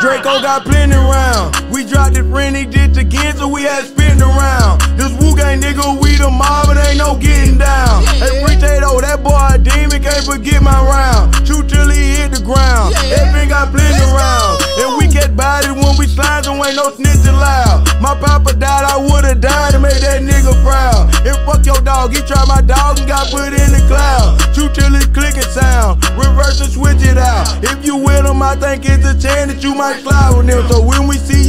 Draco got plenty round. We dropped it friend, he did again, so we had spin around. This Wu Gang nigga, we the mob, it ain't no getting down. Hey, Free Tato, that boy a demon, can't forget my round. Shoot till he hit the ground. Everything got plenty round. And we get bodied when we slide, so ain't no snitching loud. My papa died, I would've died to make that nigga proud. And fuck your dog, he tried my dog and got put in the cloud. Shoot till it's clicking sound. Reverse and switch it out. If you him, I think it's a chance that you might slide with them. So when we see